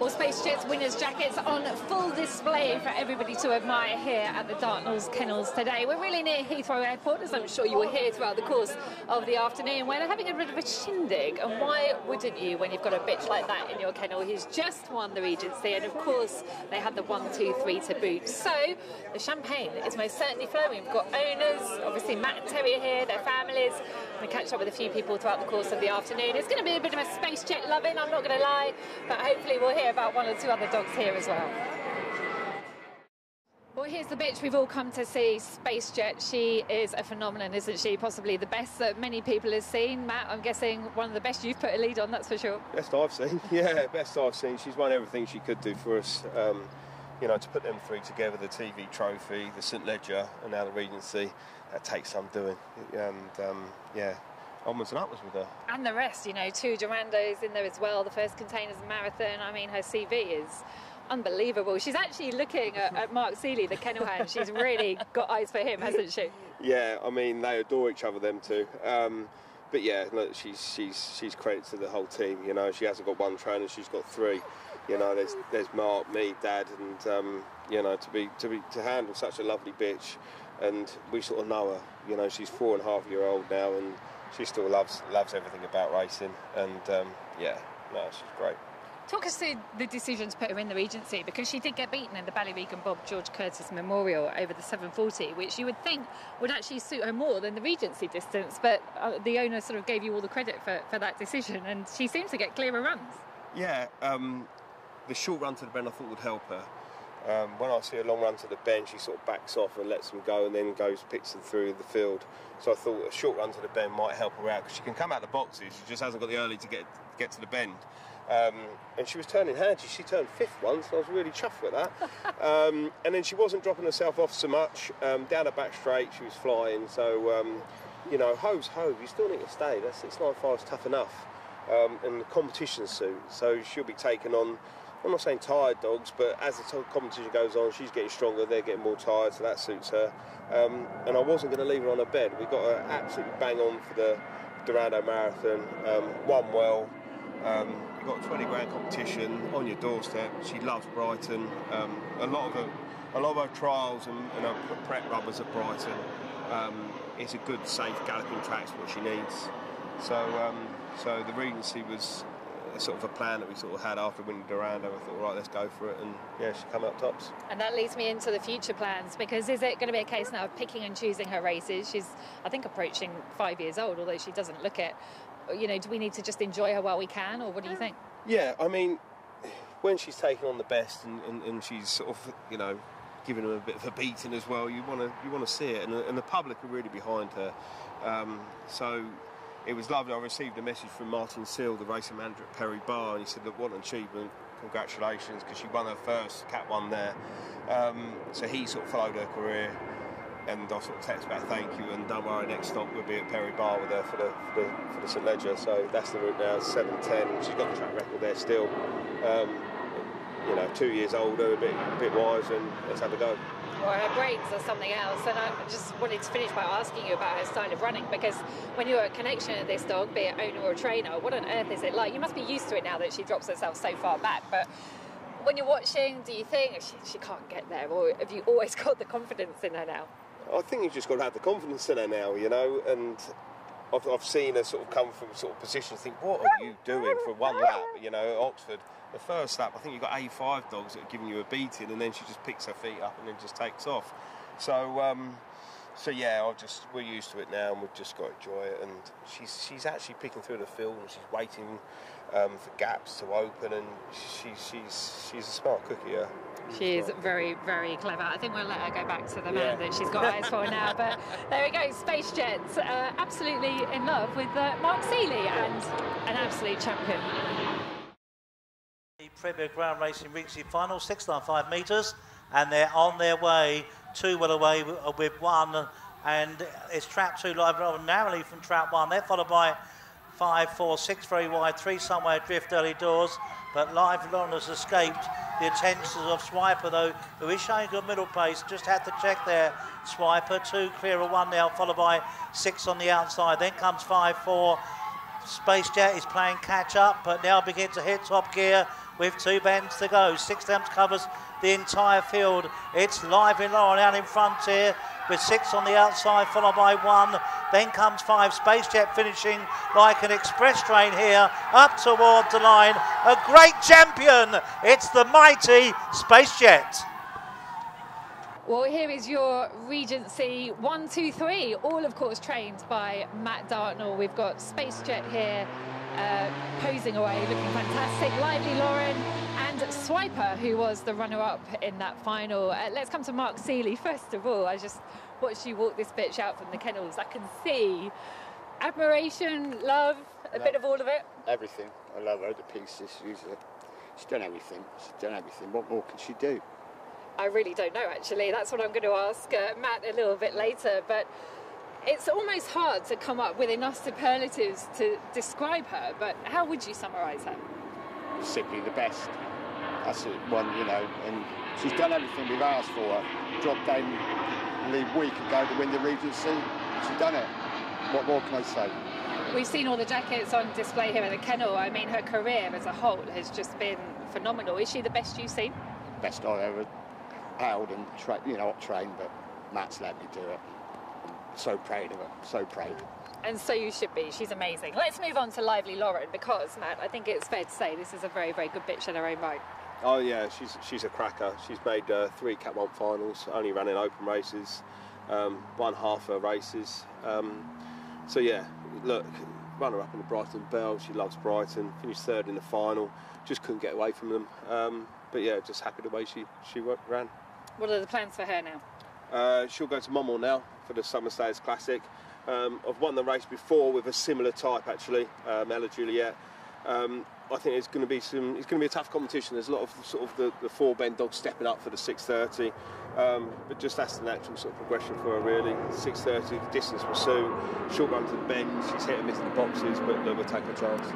Well, SpaceJet's winners' jackets on full display for everybody to admire here at the Dartnalls Kennels today. We're really near Heathrow Airport, as I'm sure you will hear throughout the course of the afternoon, where they're having a bit of a shindig. And why wouldn't you when you've got a bitch like that in your kennel who's just won the Regency? And of course, they had the one, two, three to boot. So the champagne is most certainly flowing. We've got owners, obviously Matt and Terry are here, their families. We catch up with a few people throughout the course of the afternoon. It's going to be a bit of a SpaceJet loving, I'm not going to lie, but hopefully we'll hear about one or two other dogs here as well. Well, here's the bitch we've all come to see, SpaceJet. She is a phenomenon, isn't she? Possibly the best that many people have seen. Matt, I'm guessing one of the best you've put a lead on, that's for sure. Best I've seen, yeah, best I've seen. She's won everything she could do for us. Um, you know, to put them three together, the TV trophy, the St Leger, and now the Regency, that takes some doing. And um, yeah, onwards and upwards with her. And the rest, you know, two Dorados in there as well. The first containers marathon. I mean, her CV is unbelievable. She's actually looking at, at Mark Seeley, the kennel hand. She's really got eyes for him, hasn't she? Yeah, I mean, they adore each other, them two. Um, but yeah, look, she's she's she's credit to the whole team. You know, she hasn't got one trainer; she's got three. You know, there's there's Mark, me, Dad, and um, you know to be to be to handle such a lovely bitch, and we sort of know her. You know, she's four and a half year old now, and she still loves loves everything about racing. And um, yeah, no, she's great. Talk us through the decision to put her in the Regency because she did get beaten in the Ballyregan Bob George Curtis Memorial over the 740, which you would think would actually suit her more than the Regency distance. But uh, the owner sort of gave you all the credit for, for that decision, and she seems to get clearer runs. Yeah, um, the short run to the bend I thought would help her. Um, when I see a long run to the bend, she sort of backs off and lets them go, and then goes picks them through the field. So I thought a short run to the bend might help her out because she can come out of the boxes. She just hasn't got the early to get get to the bend. Um, and she was turning handy. She turned fifth once. So I was really chuffed with that. um, and then she wasn't dropping herself off so much. Um, down her back straight, she was flying. So, um, you know, Hove's Hove. You still need to stay. That 695 is tough enough. Um, and the competition suit. So she'll be taking on, I'm not saying tired dogs, but as the competition goes on, she's getting stronger, they're getting more tired, so that suits her. Um, and I wasn't going to leave her on her bed. We got her absolutely bang on for the Dorado Marathon, won well. Um, you've got a 20 grand competition on your doorstep. She loves Brighton. Um, a lot of her, a lot of her trials and, and her prep rubbers at Brighton. Um, it's a good, safe galloping track. what she needs. So, um, so the Regency was sort of a plan that we sort of had after winning Dorado. I thought, right, let's go for it, and yeah, she come out tops. And that leads me into the future plans because is it going to be a case now of picking and choosing her races? She's, I think, approaching five years old, although she doesn't look it you know, do we need to just enjoy her while we can, or what do you think? Yeah, I mean, when she's taking on the best and, and, and she's sort of, you know, giving them a bit of a beating as well, you want to you want to see it, and, and, the public are really behind her. Um, so it was lovely. I received a message from Martin Seal, the racing manager at Perry Barr, and he said, "Look, what an achievement! Congratulations, because she won her first Cat One there." Um, so he sort of followed her career and I sort of texted back thank you and don't worry next stop we'll be at Perry Barr with her for the for the, for the St Leger so that's the route now 7.10 she's got the track record there still um, you know two years older a bit a bit wise and let's have a go well, her brains are something else, and I just wanted to finish by asking you about her style of running because when you're a connection of this dog, be it owner or trainer, what on earth is it like? You must be used to it now that she drops herself so far back, but when you're watching, do you think she, she can't get there, or have you always got the confidence in her now? I think you've just got to have the confidence in her now, you know, and I've, I've seen her sort of come from sort of positions, think, what are you doing for one lap, you know, Oxford? The first lap, I think you've got A5 dogs that are giving you a beating, and then she just picks her feet up and then just takes off. So, um, so yeah, I just we're used to it now, and we've just got to enjoy it. And she's she's actually picking through the field, and she's waiting um, for gaps to open, and she's she's she's a smart cookie. Yeah. She is very, very clever. I think we'll let her go back to the man yeah. that she's got eyes for now. But there we go, SpaceJet, uh, absolutely in love with uh, Mark Seeley and an absolute champion. The Premier Ground Racing reached the final 695 metres and they're on their way, two well away uh, with one and it's trap two live oh, narrowly from trap one. They're followed by five, four, six very wide, three somewhere drift early doors, but Live Long has escaped the attentions of Swiper though, who is showing good middle pace. Just had to check there. Swiper, two clear of one now, followed by six on the outside. Then comes five, four. Space Jet is playing catch up, but now begins to hit top gear. With two bends to go. Six Stamps covers the entire field. It's Lively Lauren out in front here with six on the outside, followed by one. Then comes five. Space Jet finishing like an express train here up toward the line. A great champion. It's the mighty Space Jet. Well, here is your Regency one, two, three. All, of course, trained by Matt Dartnall. We've got Space Jet here uh, posing away, looking fantastic. Lively Lauren and Swiper, who was the runner-up in that final. Uh, let's come to Mark Seeley first of all. I just watched you walk this bitch out from the kennels. I can see admiration, love, a bit of all of it. Everything. I love her to pieces. She's, a, she's done everything. She's done everything. What more can she do? I really don't know, actually. That's what I'm going to ask uh, Matt a little bit later. But it's almost hard to come up with enough superlatives to describe her. But how would you summarise her? Simply the best. That's one, you know, and she's done everything we've asked for her. Dropped down a week ago to win the Regency. She's done it. What more can I say? We've seen all the jackets on display here at the kennel. I mean, her career as a whole has just been phenomenal. Is she the best you've seen? Best I've ever held and tra- you know trained, but Matt's let me do it. I'm so proud of her, so proud. And so you should be. She's amazing. Let's move on to Lively Lauren because Matt, I think it's fair to say this is a very, very good bitch in her own right. Oh yeah, she's she's a cracker. She's made uh, three Cat One finals, only running open races, um, won half her races. Um, so yeah, look, runner up in the Brighton Belle. She loves Brighton. Finished third in the final. Just couldn't get away from them. Um, but yeah, just happy the way she she ran. What are the plans for her now? Uh, she'll go to Monmore now for the Summer Stayers Classic. Um, I've won the race before with a similar type actually, um, Ella Juliet. Um, I think it's going to be some. It's going to be a tough competition. There's a lot of sort of the, the four bend dogs stepping up for the 6:30, um, but just that's the natural sort of progression for her really. 6:30, the distance will suit. Short run to the bend. She's hit and miss the boxes, but look, we'll take a chance.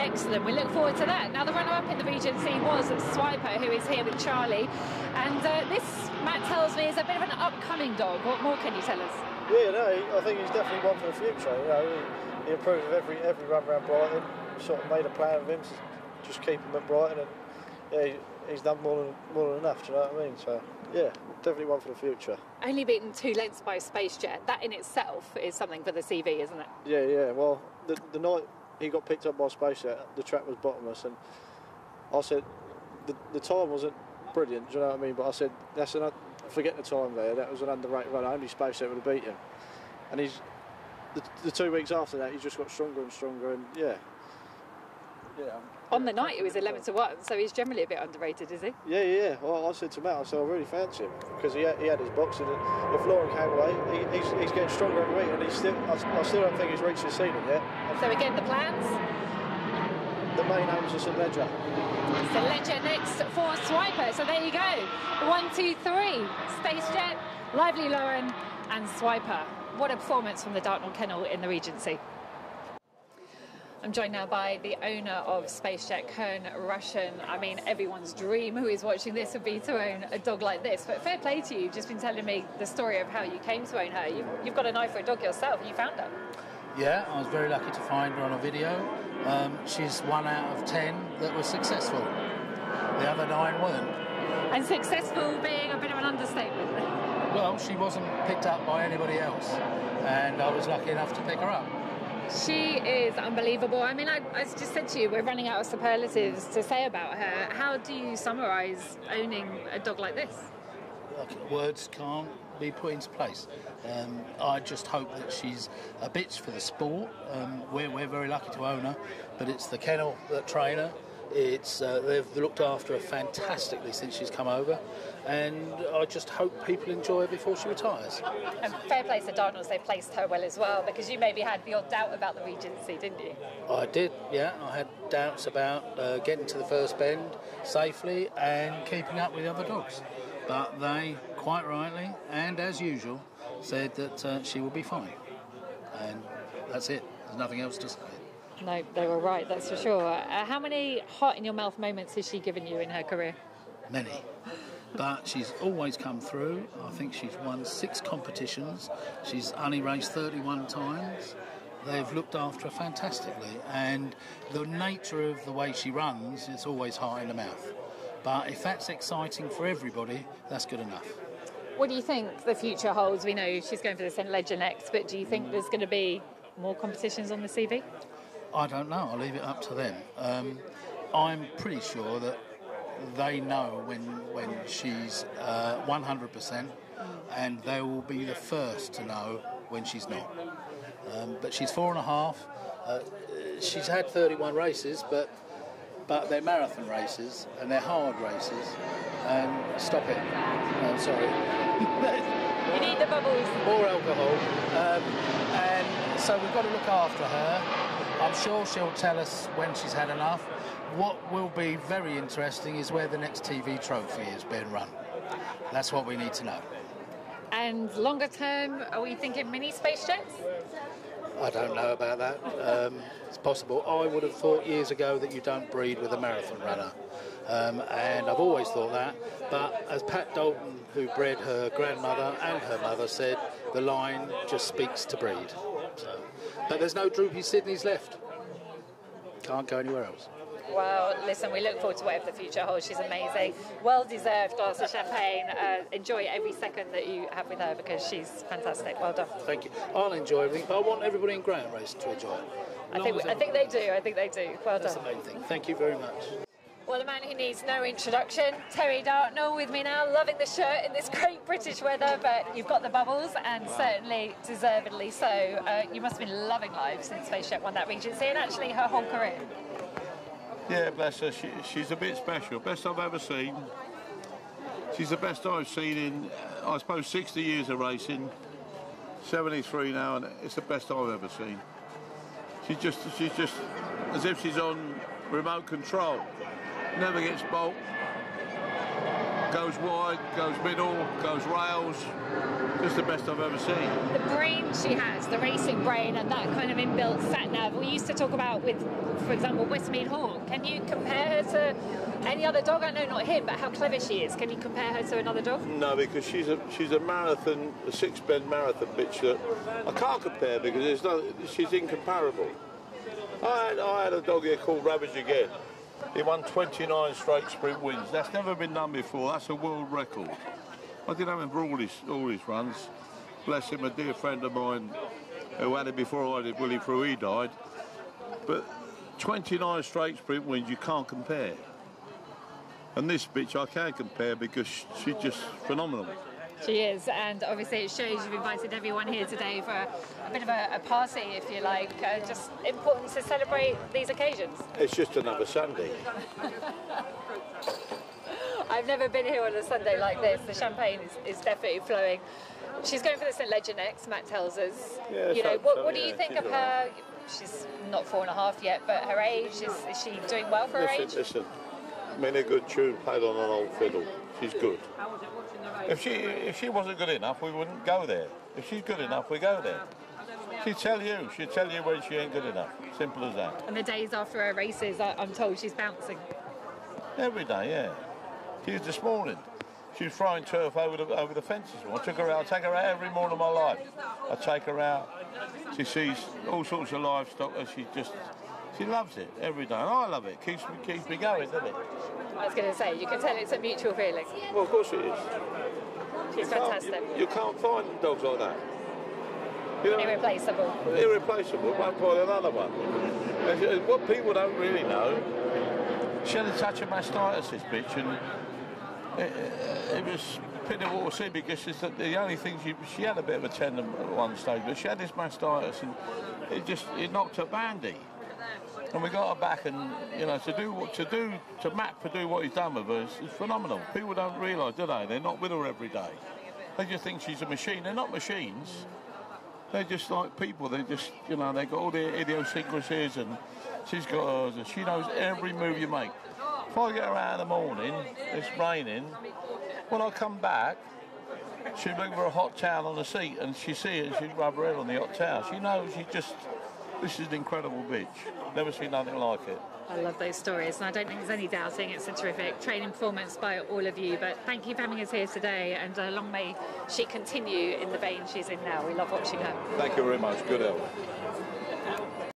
Excellent. We look forward to that. Now the runner-up in the Regency was Swiper, who is here with Charlie, and uh, this Matt tells me is a bit of an upcoming dog. What more can you tell us? Yeah, no, I think he's definitely one for the future. You know, he, he improved with every every run around Brighton sort of made a plan of him to just keep him at Brighton, and yeah, he's done more than more than enough. Do you know what I mean? So yeah, definitely one for the future. Only beaten two lengths by Space Jet. That in itself is something for the CV, isn't it? Yeah, yeah. Well, the, the night he got picked up by Space Jet, the track was bottomless, and I said the, the time wasn't brilliant. Do you know what I mean? But I said that's an forget the time there. That was an underrated run. Only Space Jet would have beat him, and he's. The, the two weeks after that, he just got stronger and stronger, and yeah, yeah. On the night, it was 11 to 1, so he's generally a bit underrated, is he? Yeah, yeah. Well, I said to Matt, I said, I really fancy him because he had, he had his boxing. And if Lauren came away, he, he's, he's getting stronger every week, and he's still, I, I still don't think he's reached his ceiling yet. So, again, the plans? The main aims are St Leger. St Leger next for Swiper. So, there you go. One, two, three. Space Jet, Lively Lauren, and Swiper. What a performance from the Dartnall Kennel in the Regency. I'm joined now by the owner of SpaceJet, Kurn Rushen. I mean, everyone's dream who is watching this would be to own a dog like this. But fair play to you, you've just been telling me the story of how you came to own her. You've, you've got an eye for a dog yourself, you found her. Yeah, I was very lucky to find her on a video. Um, she's one out of ten that was successful. The other nine weren't. And successful being a bit of an understatement. Well, she wasn't picked up by anybody else, and I was lucky enough to pick her up. She is unbelievable. I mean, I, I, just said to you, we're running out of superlatives to say about her. How do you summarise owning a dog like this? Words can't be put into place. Um, I just hope that she's a bitch for the sport. Um, we're, we're very lucky to own her, but it's the kennel that train her. It's uh, they've looked after her fantastically since she's come over, and I just hope people enjoy her before she retires. And fair play to Dartnalls, they placed her well as well because you maybe had odd doubt about the Regency, didn't you? I did, yeah. I had doubts about uh, getting to the first bend safely and keeping up with the other dogs, but they quite rightly and as usual said that uh, she will be fine, and that's it. There's nothing else to say. No, they were right, that's for sure. Uh, how many hot in your mouth moments has she given you in her career? Many. But she's always come through. I think she's won six competitions. She's only raced 31 times. they've looked after her fantastically. And the nature of the way she runs, it's always heart in the mouth. But if that's exciting for everybody, that's good enough. What do you think the future holds? We know she's going for the St Leger next, but do you think there's going to be more competitions on the CV? I don't know. I'll leave it up to them. Um, I'm pretty sure that they know when when she's uh, 100%, and they will be the first to know when she's not. Um, but she's four and a half. Uh, she's had 31 races, but but they're marathon races and they're hard races. And stop it. I'm sorry. You need the bubbles. More alcohol. Um, and so we've got to look after her. I'm sure she'll tell us when she's had enough. What will be very interesting is where the next TV trophy is being run. That's what we need to know. And longer term, are we thinking mini space jets? I don't know about that. Um, it's possible. I would have thought years ago that you don't breed with a marathon runner. Um, and I've always thought that. But as Pat Dalton, who bred her grandmother and her mother, said, the line just speaks to breed. So, but there's no Droopy Sydney's left. Can't go anywhere else. Well, listen, we look forward to whatever the future holds. She's amazing. Well deserved glass of champagne. Uh, enjoy every second that you have with her because she's fantastic. Well done. Thank you. I'll enjoy everything, but I want everybody in Graham Race to enjoy it. I think, I think they do. I think they do. Well That's done. the main thing. Thank you very much. Well, the man who needs no introduction, Terry Dartnall with me now, loving the shirt in this great British weather, but you've got the bubbles and certainly deservedly so. Uh, you must have been loving life since Space Jet won that Regency and actually her whole career. Yeah, bless her. She, she's a bit special. Best I've ever seen. She's the best I've seen in, I suppose, 60 years of racing. 73 now, and it's the best I've ever seen. She's just, she's just as if she's on remote control. Never gets bolt. Goes wide, goes middle, goes rails. Just the best I've ever seen. The brain she has, the racing brain, and that kind of inbuilt sat nav. We used to talk about with, for example, Westmead Hawk. Can you compare her to any other dog? I know not him, but how clever she is. Can you compare her to another dog? No, because she's a she's a marathon, a six bend marathon bitch that I can't compare because there's no, she's incomparable. I had, I had a dog here called Ravage again. He won 29 straight sprint wins. That's never been done before. That's a world record. I didn't have him for all his all his runs. Bless him, a dear friend of mine who had it before I did. Willie Frew, died. But 29 straight sprint wins, you can't compare. And this bitch I can compare because she's just phenomenal. She is, and obviously it shows you've invited everyone here today for a, a bit of a, a party, if you like. Uh, just important to celebrate these occasions. It's just another Sunday. I've never been here on a Sunday like this. The champagne is, is definitely flowing. She's going for the St Leger next, Matt tells us. Yeah, you know, so- what, so, what do you yeah, think of her? She's not four and a half yet, but her age, is, is she doing well for her Listen, age? listen. Many a good tune played on an old fiddle. She's good. If she if she wasn't good enough, we wouldn't go there. If she's good enough, we go there. She'd tell you. She'd tell you when she ain't good enough. Simple as that. And the days after her races, I, I'm told she's bouncing. Every day, yeah. She was this morning. She was throwing turf over the over the fences. I took her out. I take her out every morning of my life. I take her out. She sees all sorts of livestock, and she just she loves it every day. And I love it. Keeps me keeps me going, doesn't it? I was going to say, you can tell it's a mutual feeling. Well, of course it is. She's Can't- fantastic. You, you can't find dogs like that. You know, Irreplaceable. irreplaceable. Won't find another one. What people don't really know, she had a touch of mastitis, this bitch, and it, it was pitiful to see because it's the, the only thing she she had a bit of a tendon at one stage, but she had this mastitis, and it just it knocked her bandy. And we got her back, and you know, to do what to do to Matt to do what he's done with her is, is phenomenal. People don't realise, do they? They're not with her every day. They just think she's a machine. They're not machines. They're just like people. They just, you know, they've got all their idiosyncrasies, and she's got hers, and she knows every move you make. If I get her out in the morning, it's raining. When I come back, she'd look for a hot towel on the seat, and she see it, and she'd rub her head on the hot towel. She knows she just. This is an incredible beach. Never seen nothing like it. I love those stories, and I don't think there's any doubting it's a terrific training performance by all of you. But thank you for having us here today, and uh, long may she continue in the vein she's in now. We love watching her. Thank you very much. Good help.